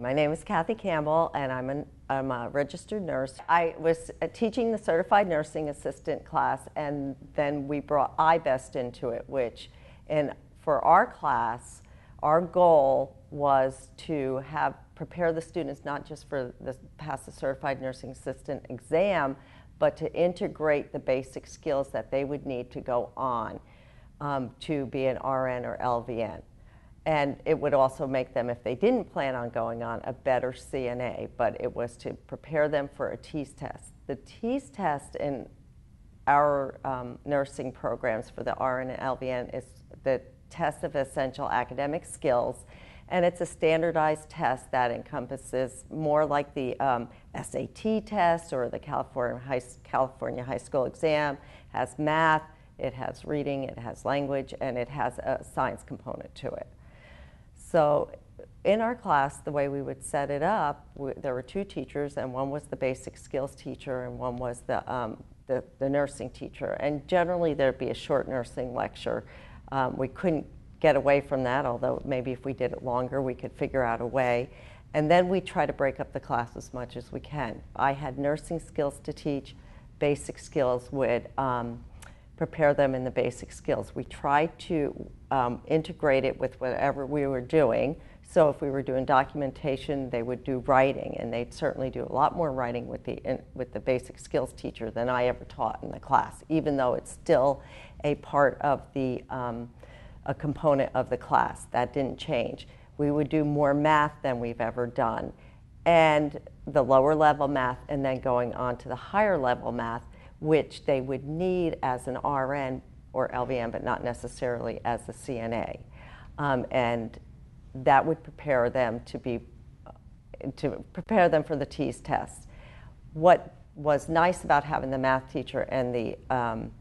My name is Kathy Campbell, and I'm, an, I'm a registered nurse. I was teaching the certified nursing assistant class, and then we brought iBest into it, which, and for our class, our goal was to have prepare the students not just for the pass the certified nursing assistant exam, but to integrate the basic skills that they would need to go on um, to be an RN or LVN. And it would also make them, if they didn't plan on going on, a better CNA, but it was to prepare them for a TEAS test. The TEAS test in our um, nursing programs for the RN and LVN is the test of essential academic skills, and it's a standardized test that encompasses more like the um, SAT test or the California high, California high school exam, has math, it has reading, it has language, and it has a science component to it. So in our class, the way we would set it up, we, there were two teachers, and one was the basic skills teacher, and one was the, um, the, the, nursing teacher. And generally, there'd be a short nursing lecture. Um, we couldn't get away from that, although maybe if we did it longer, we could figure out a way. And then we try to break up the class as much as we can. I had nursing skills to teach, basic skills would um, prepare them in the basic skills. We tried to um, integrate it with whatever we were doing. So if we were doing documentation, they would do writing, and they'd certainly do a lot more writing with the in, with the basic skills teacher than I ever taught in the class, even though it's still a part of the um, a component of the class. That didn't change. We would do more math than we've ever done, and the lower level math, and then going on to the higher level math which they would need as an RN or LVN, but not necessarily as a CNA. Um, and that would prepare them to be, to prepare them for the TEAS test. What was nice about having the math teacher and the, um,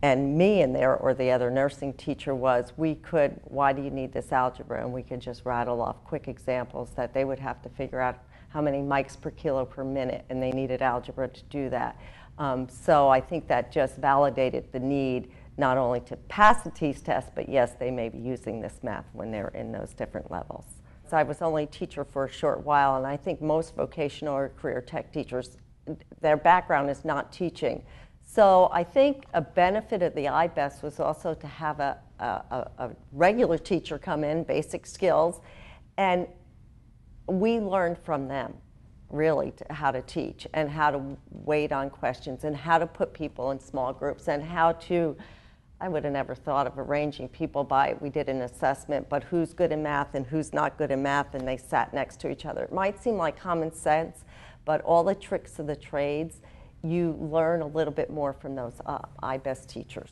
and me in there or the other nursing teacher was we could, why do you need this algebra? And we could just rattle off quick examples that they would have to figure out how many mics per kilo per minute, and they needed algebra to do that. Um, so I think that just validated the need not only to pass the TEAS test, but yes, they may be using this math when they're in those different levels. So I was only teacher for a short while, and I think most vocational or career tech teachers, their background is not teaching. So I think a benefit of the iBest was also to have a, a, a regular teacher come in, basic skills, and we learned from them really to how to teach and how to wait on questions and how to put people in small groups and how to I would have never thought of arranging people by we did an assessment but who's good in math and who's not good in math and they sat next to each other. It might seem like common sense but all the tricks of the trades you learn a little bit more from those uh, iBest teachers